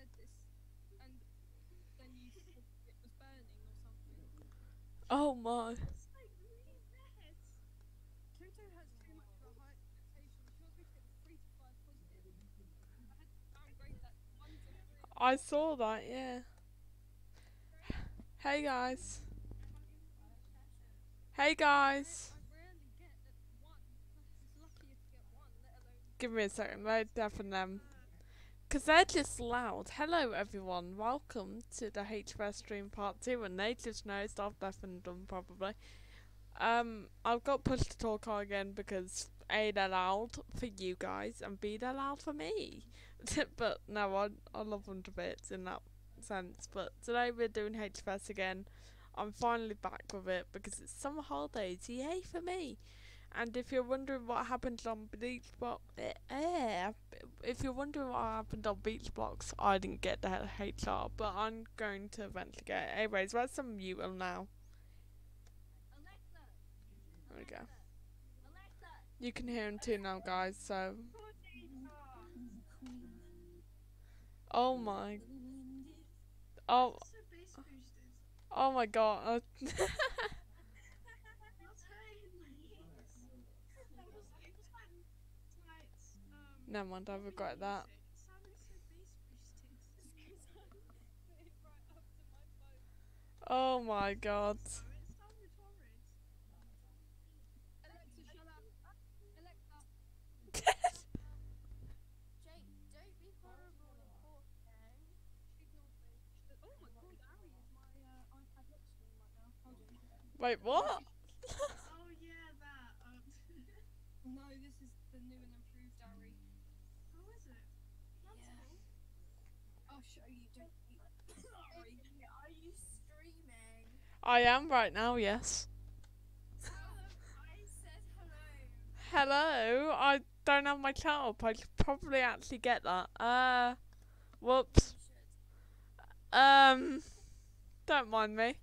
said this, and then you said it was burning or something. Oh my. Like really has too much of a high expectation. She wants me to three to five positive. I had to downgrade that one to three. I saw that, yeah. Hey guys. Hey guys. I rarely get at one. It's lucky if you get one, let alone. Give me a second, let deafen them. Because they're just loud. Hello everyone, welcome to the HFS stream part 2 and they just noticed I've deafened them probably. Um, I've got push to talk on again because A, they're loud for you guys and B, they're loud for me. but no, I, I love them to bits in that sense. But today we're doing HFS again. I'm finally back with it because it's summer holidays. Yay for me! And if you're wondering what happened on Beach Block, eh, eh, if you're wondering what happened on Beach Blocks, I didn't get the HR, but I'm going to eventually get it. Anyways, where's some on now? There we go. You can hear him too now, guys. So, oh my, oh, oh my God. uh, iPad lock screen that. now. Hold on. Wait, what? Oh yeah, that. Um, No, this is the new and improved Ari. how is it? That's Yeah. cool. I'll show you. Don't you? Ari. Are you streaming? I am right now, yes. I said hello. Hello, I don't have my chat up. I should probably actually get that. Uh, whoops. Um, don't mind me.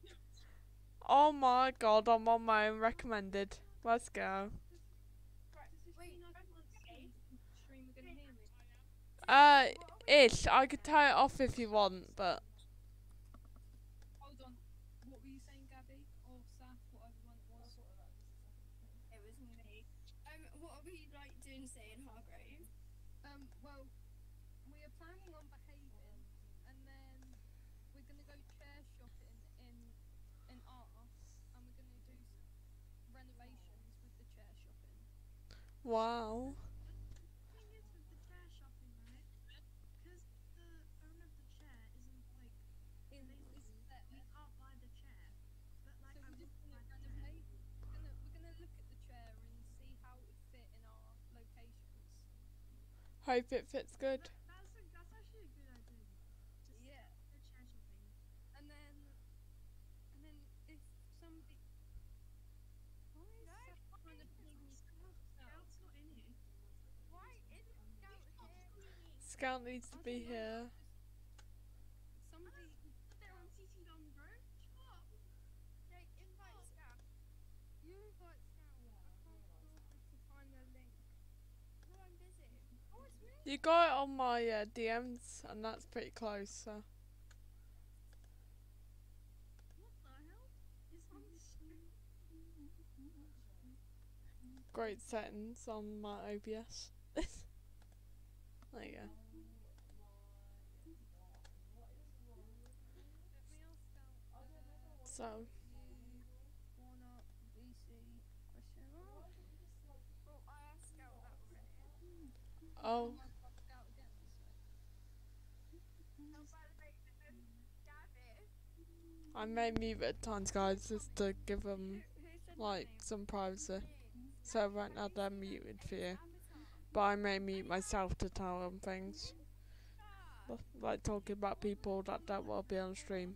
Oh my god, I'm on my own recommended. Let's go. Wait, Stream, we're gonna hear me. Uh, ish. I could tie it off if you want, but Hold on. What were you saying, Gabby? Or Saf, whatever one it was. it was me. Um, what are we like doing today in Hargrave? Um, well, we are planning on behaving, and then we're gonna go chair shopping in in Arth, and we're gonna do s- renovations with the chair shopping. wow. The thing is with the chair shopping, right? Because the owner of the chair isn't like In basically is there. you can't buy the chair, but like So I we're want just to gonna buy the chair. renovate. We're gonna we're gonna look at the chair and see how it would fit in our locations. Hope it fits good. That- That's a, that's actually a good idea. Just Yeah. the chair shopping. And then and then if somebody why is Saf trying to pull me? Scout's not in here. Why isn't Scout here? Scout needs to be here. just- Somebody They're on CC Dom, bro. Shut up. Jake, invite Scout. you invite Scout. I can't bother to find the link. No, I'm busy. Oh, it's me. You got it on my uh, DMs, and that's pretty close. So great settings on my OBS. there you go. So? Oh, I asked Scout that already. oh. I might ask Scout again. So. Oh, by the way, um, Gabby. I may mute at times, guys, just to give them like some privacy. So right now they're muted for you, but I may mute myself to tell them things, like talking about people that want to be on stream.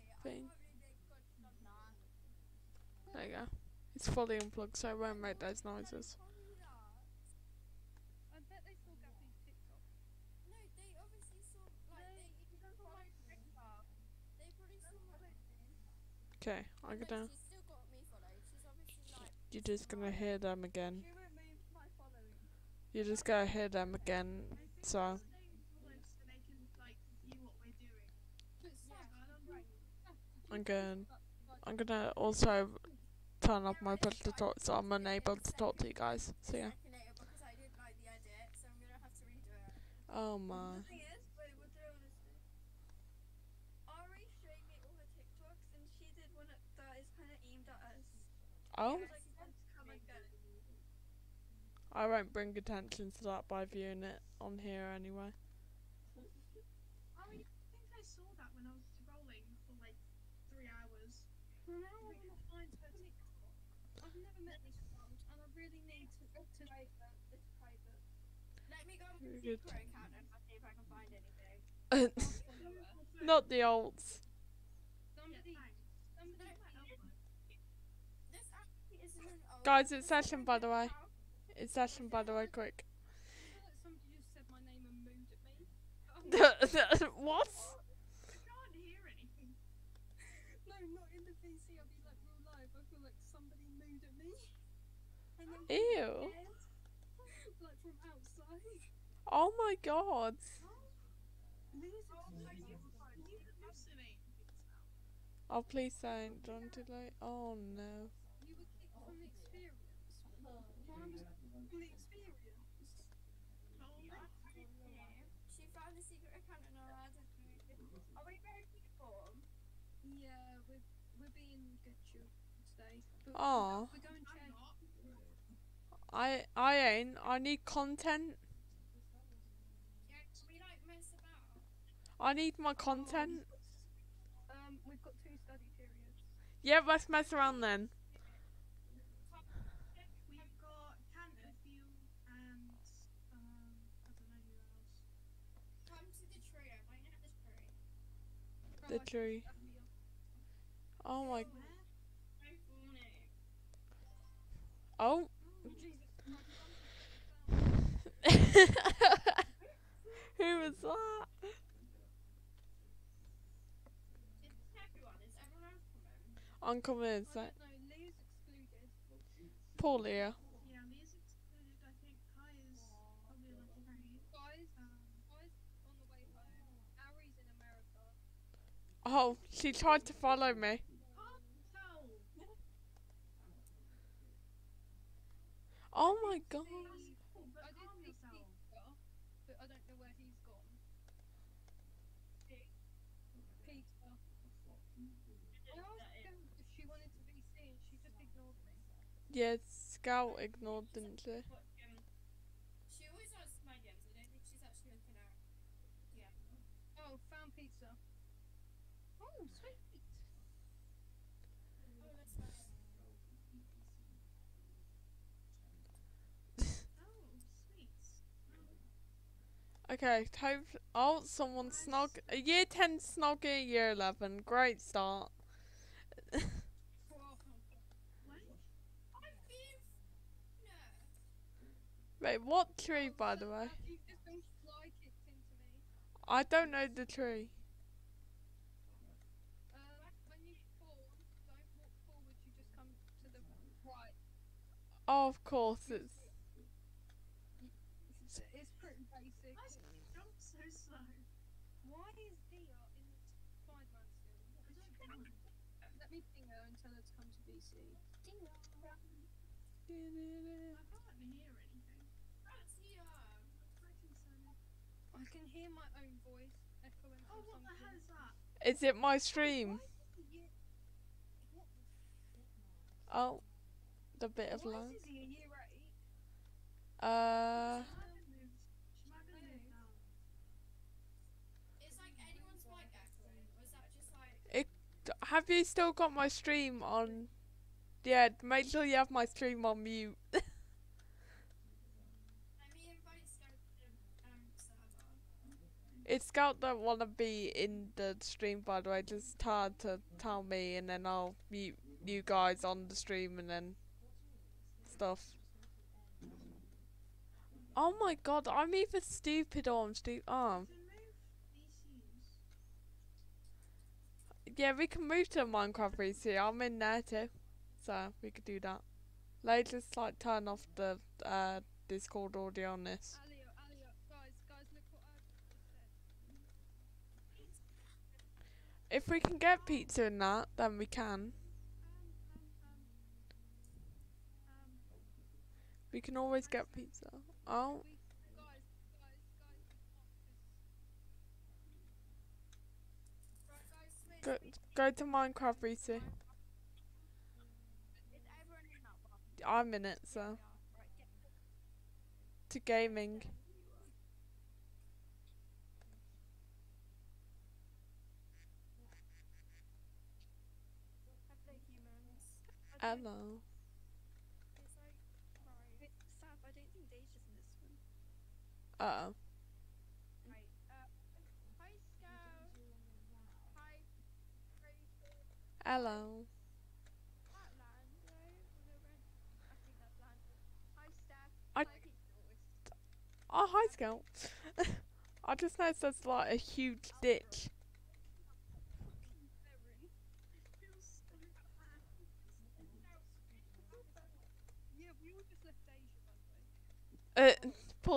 thing. There you go. It's fully unplugged, so it won't make those noises. I Okay. She's obviously like. You're just gonna hear them again. You're just gonna hear them again. So- we're staying followed so they can like view what we're doing. But Yeah, Saf, I don't know. right, Saf, did you I'm going. I'm gonna also turn off my push to talk, so I'm unable to talk to you guys. So yeah. Oh my. Oh. I won't bring attention to that by viewing it on here anyway. Oh, I think I saw that when I was scrolling for like three hours. Well, now I want to find her TikTok. I've never met this girl, and I really need to. to It's private. It's private. Let me go on Very my good. secret account and I'll see if I can find anything. follow her. Not the olds. Somebody, Yeah, thanks. Uh, somebody, This actually isn't the old Guys, it's session by the way. It's session by the way, quick. I feel like somebody just said my name and mooed at me. what? I can't hear anything. No, not in the VC. I'll be like real live. I feel like somebody mooed at me. And then Ew. Like from outside. Oh my god. Oh, I do find you hallucinate things now. Oh, please don't. Don't delay. Oh no. You were kicked from the experience. Why was from the experience? She found a secret account and allowed her to move it. Are we ready for the form? Yeah, we're we're being good children today. But Aw. I I ain't. I need content. Yeah, can we like mess about? I need my content. Um, we've got two study periods. Yeah, let's mess around then. We've got Canterview and um, I don't know who else. Come to the tree. I'm waiting at this tree. The tree. Oh my. Where? My full name. Oh. Who was that? Everyone. Is everyone else coming? I'm coming. I Is that don't know. Lee's excluded. Paul here? Yeah, Lee's excluded. I think Kai is probably on the train. Guys, Um, guys, on the way home. Ari's in America. Oh, she tried to follow me. Oh my god. That's cool, but I did calm see yourself. Peter, but I don't know where he's gone. Peter. I asked her if she wanted to be seen. She just ignored me. Yeah, Scout ignored, didn't she? She always asks my DMs. I don't think she's actually looking at. Yeah. Oh, found pizza. Oh, sweet. Oh, that's nice. Oh, sweet. Okay, hope. Oh, someone snog. A year 10 snoggy, year 11. Great start. Well, What? I'm being. No. Wait, what tree, by the way? You've just been fly kicked into me. I don't know the tree. Uh, when you fall, don't walk forward. You just come to the right. Oh, of course, it's. It's, it's pretty basic. Why is it jump so slow? Why is Dia in Spider-Man still? I don't. Let me ping her and tell her to come to VC. I can't hear anything. That's here. Quite concerning. I can hear my own voice echoing Oh, from what the hell is that? Is it my stream? Why is he a year? What the f- Oh, the bit of Why lag. is he a year eight? Uh, She might have moved. She might have moved down. Is like anyone's mic echoing? Or is that just like. D- Have you still got my stream on? Yeah, make sure you have my stream on mute. Let me invite Scout to the um, server. It's Scout that wanna be in the stream by the way, just tell to tell me and then I'll mute you guys on the stream and then stuff. Oh my god, I'm even stupid or I'm stupid. Oh, move VCs. yeah, we can move to Minecraft VC. I'm in there too, so we could do that. Like, just like turn off the uh, Discord audio on this. Elliot, Elliot, guys, guys, look what I've just said. If we can get pizza in that, then we can. We can always get pizza. Oh, go go to Minecraft one? I'm in it, so to gaming. Hello. It's like, right. Wait, Sav, I don't think Deja's in this one. Uh oh. Right. Uh, hi, Scout. Hi. Hello. That Lando. Was it Ren? I think that's Lando. Hi, Steph. I- Oh, hi, Scout. I just noticed there's like a huge ditch. feels so bad. Yeah, we all just left Asia, by the way. Uh, poor Deja. I was saying in chat, what about Asia? And everyone just went, yeah, move to DC. There's no way I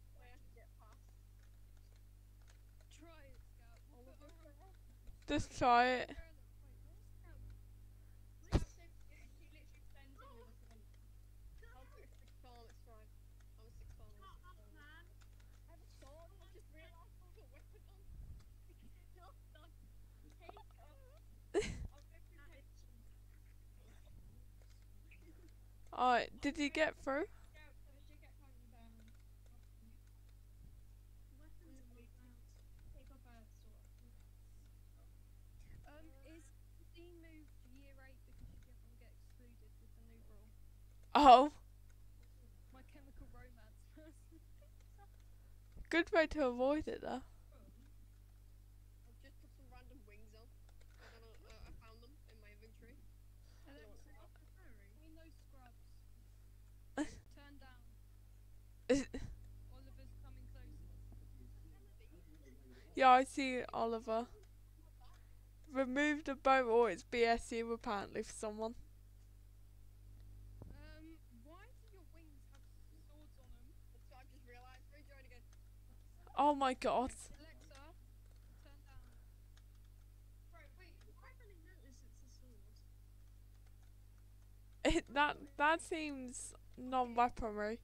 can get past. Try it, Scout. We'll put her on. Just try it. Wait, where's Scout? Scout said he literally spends it with us and I'll put a six farm, it's fine. I'm a six farm. Shut up, man. I have a sword, I just realised I have a weapon on. No, no. Take off. I'll go through That page. is Alright, did you get through? Scout, so as you get home, um, weapons are not allowed. take off a sword. Um, is Dean moved year 8 because she didn't want to get excluded with the new rule? Oh, My chemical romance good way to avoid it though. I've just put some random wings on. I don't know, uh, I found them in my inventory. Alexa, what's the furry? we know scrubs. Turn down. Oliver's coming closer. Yeah, I see Oliver. Remove the boat or it's BSU apparently for someone. Um, why do your wings have swords on them? That's what I've just realised. Rejoin again. Oh my god. Alexa, turn down. Right, wait. I really notice it's a sword. It, that that seems non-weaponry.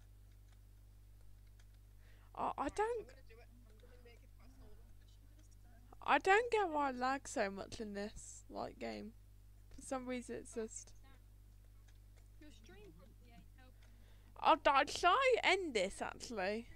I, I don't I'm gonna do it. I'm gonna make it past all of them. I don't get why I lag so much in this like game. For some reason it's just. Your stream probably. I'll, I'll try end this actually.